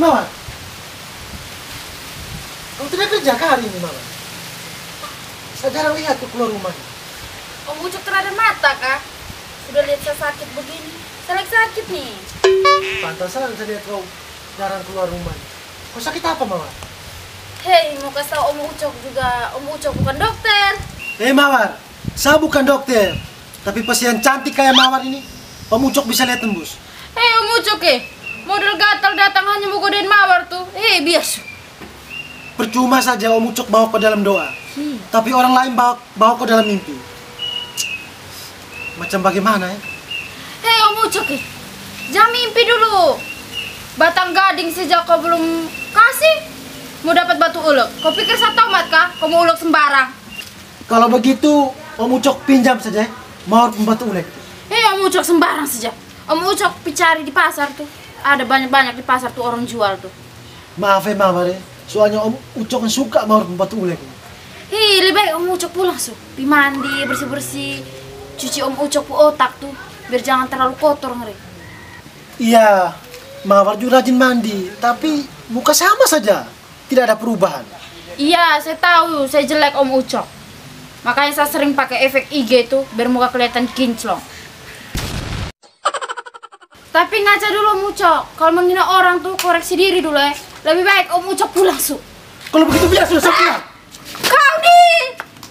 Mawar, kamu tidak kerja kah hari ini Mawar? Saya jarang lihat tuh keluar rumah. Om Ucok terada mata kah? Sudah lihat saya sakit begini. Saya lagi sakit nih. Pantasan saya lihat kau jarang keluar rumah. Kau sakit apa Mawar? Hei, mau kasih tau Om Ucok juga. Om Ucok bukan dokter. Hei Mawar, saya bukan dokter, tapi pasien cantik kayak Mawar ini, Om Ucok bisa lihat tembus. Hei Om Ucok eh, model gatal datang hanya mau godain mawar tuh. Hei biasa. Percuma saja Om Ucok bawa ke dalam doa, tapi orang lain bawa, bawa ke dalam mimpi. Macam bagaimana ya? Hei Om Ucok eh, jangan mimpi dulu. Batang gading sejak kau belum kasih, mau dapat batu ulek. Kau pikir saya tomat kah? Kau mau ulek sembarang. Kalau begitu, Om Ucok pinjam saja ya, Mawar pembantu ulek. Hei Om Ucok sembarang saja. Om Ucok cari di pasar tuh. Ada banyak-banyak di pasar tuh orang jual tuh. Maaf ya Mawar ya, soalnya Om Ucok kan suka Mawar pembantu ulek. Hei, lebih baik Om Ucok pulang su. Pi mandi, bersih-bersih. Cuci Om Ucok pu otak tuh. Biar jangan terlalu kotor ngeri. Iya, Mawar juga rajin mandi, tapi muka sama saja, tidak ada perubahan. Iya, saya tahu. Saya jelek Om Ucok. Makanya saya sering pakai efek IG itu biar muka kelihatan kinclong. Tapi ngaca dulu Om Ucok. Kalau menghina orang tuh koreksi diri dulu ya. Lebih baik Om Ucok pulang su. Kalau begitu biar sudah saya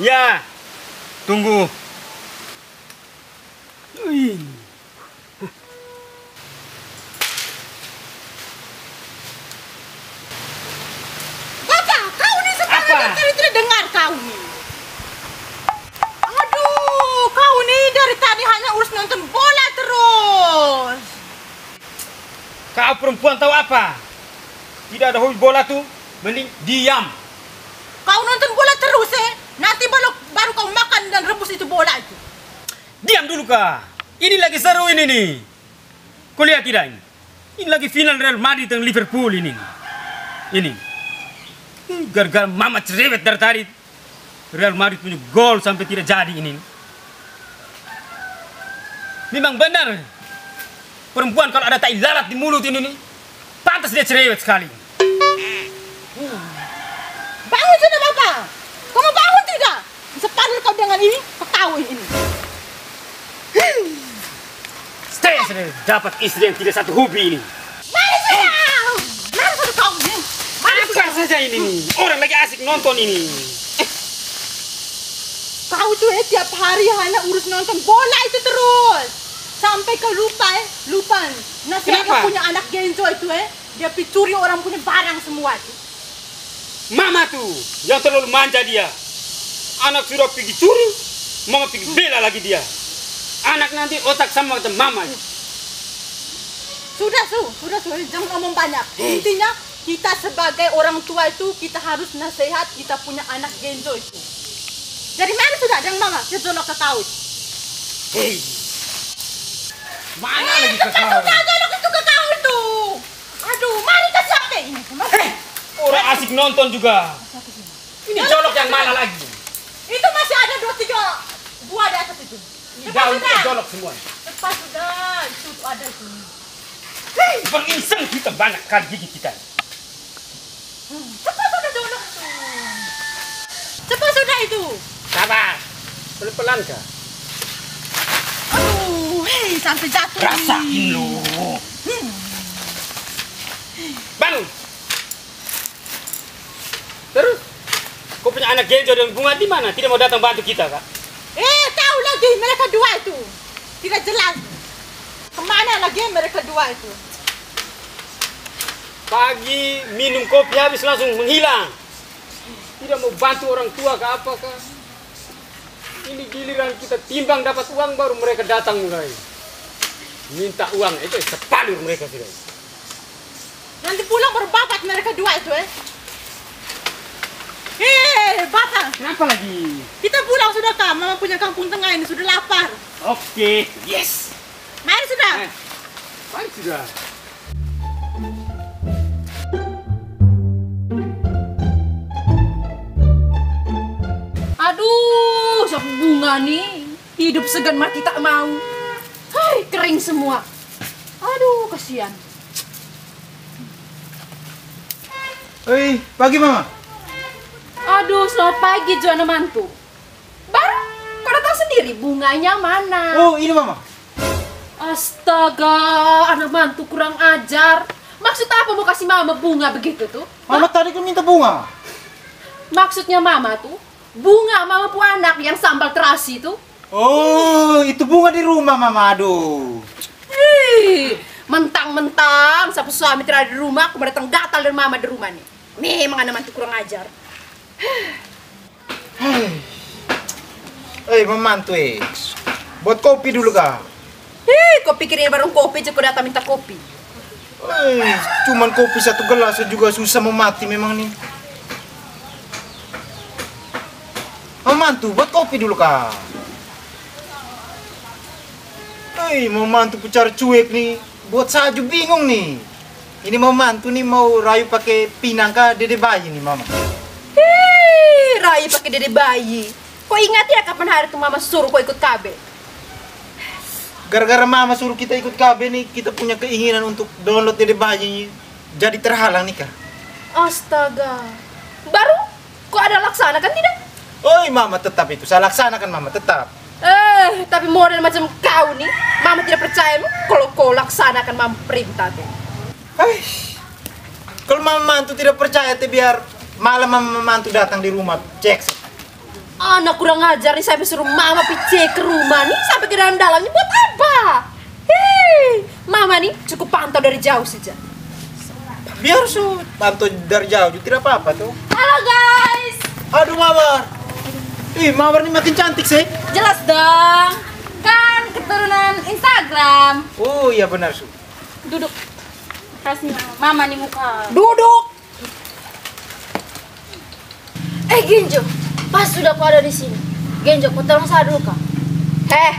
Ya, tunggu. Bapak, kau Apa? dari tidak dengar kau. Aduh, kau nih dari tadi hanya urus nonton bola terus. Kau perempuan tahu apa? Tidak ada hobi bola tuh. Mending diam. Kau nonton. Nanti baru, baru kau makan dan rebus itu bola itu. Diam dulu kak. Ini lagi seru ini nih. Kau lihat tidak ini? Ini lagi final Real Madrid dengan Liverpool ini. Ini. Hmm, Gara-gara mama cerewet dari tadi. Real Madrid punya gol sampai tidak jadi ini. Memang benar. Perempuan kalau ada tai lalat di mulut ini nih. Pantas dia cerewet sekali. Bangun sudah bapak. Kau mau bangun tidak? Separuh kau dengan ini, kau ini. Stay sudah dapat istri yang tidak satu hobi ini. Mari sudah. Mari sudah kau ini. Sudah. Saja ini? Orang lagi asik nonton ini. Kau tuh eh, tiap hari hanya urus nonton bola itu terus. Sampai kau lupa eh, lupa. Nasi Kenapa? punya anak Genzo itu eh, dia picuri orang punya barang semua itu. Mama tuh yang terlalu manja dia. Anak sudah pergi curi, mama pergi bela lagi dia. Anak nanti otak sama macam mama. Sudah su, sudah su, jangan ngomong banyak. Intinya kita sebagai orang tua itu kita harus nasihat kita punya anak Genzo itu. Dari mana sudah? Jangan mama, jolok ke kau. Hei, mana Eh, lagi ke kau? itu ke kau itu. Aduh, mari ke siapa ini? Orang asik nonton juga. Ini jolok yang mana lagi? Tiga buah di atas itu. Daun sudah. jolok semua. Cepat sudah, itu ada itu. Berinseng kita banyak kali gigi kita. Cepat sudah jolok itu. Cepat sudah itu. Sabar, pelan-pelan kah? Hei sampai jatuh. Rasain lu. Bangun. Terus. Kau punya anak Genjo dan Bunga di mana? Tidak mau datang bantu kita kak? Eh, tahu lagi mereka dua itu. Tidak jelas. Ke mana lagi mereka dua itu? Pagi minum kopi habis langsung menghilang. Tidak mau bantu orang tua ke apa kak? Ini giliran kita timbang dapat uang baru mereka datang mulai. Minta uang itu sepalur mereka sudah. Nanti pulang baru babat mereka dua itu eh. Eh, Batang, Kenapa lagi? kita pulang sudah kak. Mama punya kampung tengah ini sudah lapar. Oke, yes. Mari sudah. Eh, baik sudah. Aduh, siapa bunga nih? Hidup segan mati tak mau. Hai, kering semua. Aduh, kasihan. Hei, pagi mama. Aduh, selamat pagi Joana Mantu. Baru, kau datang sendiri, bunganya mana? Oh, ini mama. Astaga, anak mantu kurang ajar. Maksud apa mau kasih mama bunga begitu tuh? Mama tadi kan minta bunga. Maksudnya mama tuh, bunga mama pu anak yang sambal terasi tuh. Oh, itu bunga di rumah mama. Aduh. Ih, mentang-mentang siapa suami tidak ada di rumah, aku datang gatal dari mama di rumah nih. Memang anak mantu kurang ajar. Hei, memantu eh. Buat kopi dulu kak. Ih, kau pikir ini baru kopi, jadi kau datang minta kopi. Hei, cuman kopi satu gelas juga susah mau mati memang nih. Memantu, buat kopi dulu kak. Hei, memantu pucar cuek nih. Buat saju bingung nih. Ini memantu nih mau rayu pakai pinang kah dede bayi nih mama. Rai pakai dede bayi. Kau ingat ya kapan hari tuh mama suruh kau ikut KB? Gara-gara mama suruh kita ikut KB nih, kita punya keinginan untuk download dede bayi jadi terhalang nih kak. Astaga. Baru kok ada laksana kan tidak? Oi mama tetap itu, saya laksanakan mama tetap. Eh, tapi model macam kau nih, mama tidak percaya kalau kau laksanakan mama perintah tuh. Kalau mama mantu tidak percaya tuh biar malam mama mantu datang di rumah cek. Anak kurang ajar nih sampai suruh mama pice ke rumah nih sampai ke dalam dalamnya buat apa? Hei, mama nih cukup pantau dari jauh saja. Biar su pantau dari jauh juga tidak apa-apa tuh. Halo guys, Aduh mawar. Ih mawar ini makin cantik sih. jelas dong. Kan keturunan Instagram. Oh iya benar su. Duduk. Kasih mama nih muka. Duduk. Eh Genjo, pas sudah kau ada di sini. Genjo, kau tolong saya dulu kak. Heh,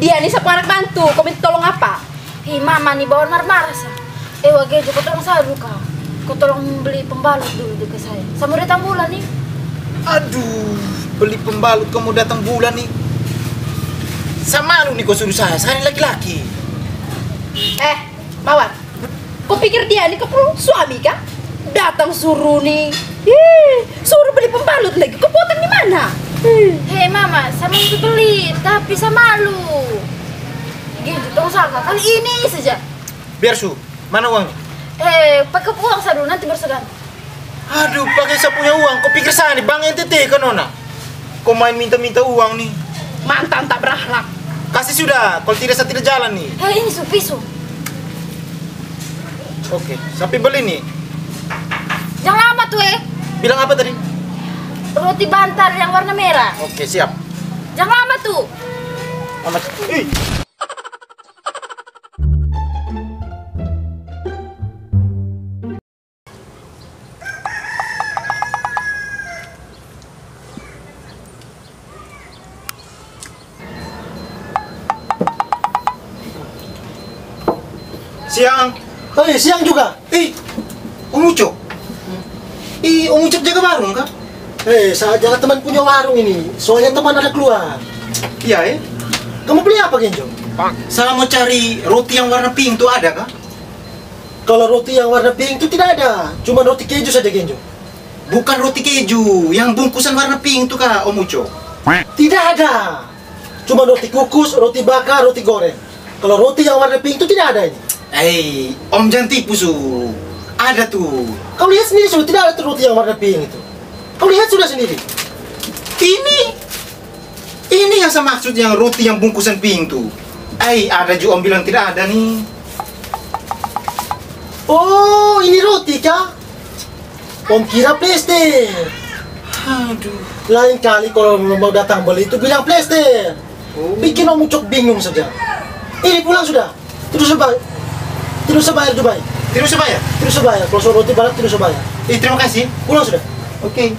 dia nih siapa anak bantu. Kau minta tolong apa? Ih mama nih bawa marah-marah sah. Eh wah Genjo, kau tolong saya dulu kak. Kau tolong beli pembalut dulu ke saya. Sama datang bulan nih. Aduh, beli pembalut kamu datang bulan nih. Sama lu nih kau suruh saya, saya ini laki-laki. Eh, Mawar. Kau pikir dia nih kau suami kah? Datang suruh nih. Ih, suruh beli pembalut lagi. Kau potong di mana? Hei mama, saya mau beli, tapi saya malu. Genjo, tolong saya kak. Kali ini saja. Biar su, mana uangnya? Eh, pakai uang saya dulu, nanti bersegan. Aduh, pakai saya punya uang. Kau pikir saya nih, bang NTT kan nona? Kau main minta-minta uang nih. Mantan tak berakhlak. Kasih sudah, kalau tidak saya tidak jalan nih. Hei ini su pisau. Oke, sampai beli nih. Jangan lama tuh eh. Bilang apa tadi? Roti bantar yang warna merah. Oke, siap. Jangan lama tuh. Amat. Ih. Siang. Hei, siang juga. Ih, Om Ucok. Ih, Om Ucok jaga warung kah? Hei, saya jangan teman punya warung ini. Soalnya teman ada keluar. Iya, eh. Kamu beli apa, Genjo? Saya mau cari roti yang warna pink tuh ada kah? Kalau roti yang warna pink itu tidak ada. Cuma roti keju saja, Genjo. Bukan roti keju, yang bungkusan warna pink tuh kak, Om Ucok. Tidak ada. Cuma roti kukus, roti bakar, roti goreng. Kalau roti yang warna pink itu tidak ada ini. Eh, Om jangan tipu su. Ada tuh. Kau lihat sendiri sudah tidak ada tuh roti yang warna pink itu. Kau lihat sudah sendiri. Ini ini yang saya maksud yang roti yang bungkusan pink tuh. Eh, ada juga om bilang tidak ada nih. Oh, ini roti kah? Om kira plaster. Aduh. Lain kali kalau mau datang beli itu bilang plaster. Oh. Bikin Om Ucok bingung saja. Ini pulang sudah. Bayar. Tidak usah bayar Dubai. Bayar. Tidak usah bayar. Kalau soal roti barat tidak usah bayar. Eh, terima kasih. Pulang sudah. Oke.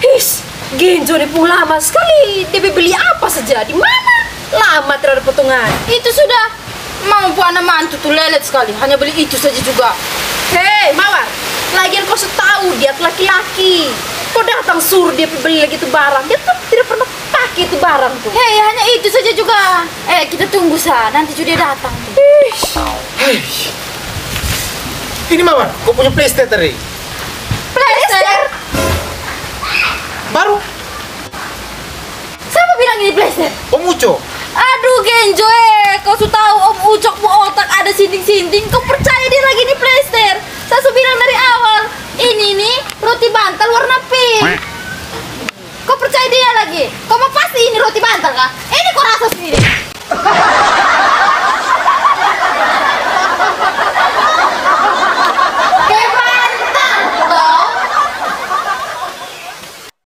His, Genjo ini pun lama sekali. Dia beli apa saja? Di mana? Lama terhadap potongan. Itu sudah. Mau bu anak mantu tuh lelet sekali. Hanya beli itu saja juga. Hei, Mawar. Lagian kau tahu dia laki-laki. Kau datang suruh dia beli lagi itu barang. Dia tuh tidak pernah pakai itu barang tuh. Hei, hanya itu saja juga. Eh, kita tunggu sa. Nanti juga dia datang tuh. Hei. Ini Mawar, kau punya plaster tadi? Plaster? Baru Siapa bilang ini plaster? Om Uco. Aduh Genjo eh, kau sudah tahu Om Ucok mu otak ada sinting-sinting, kau percaya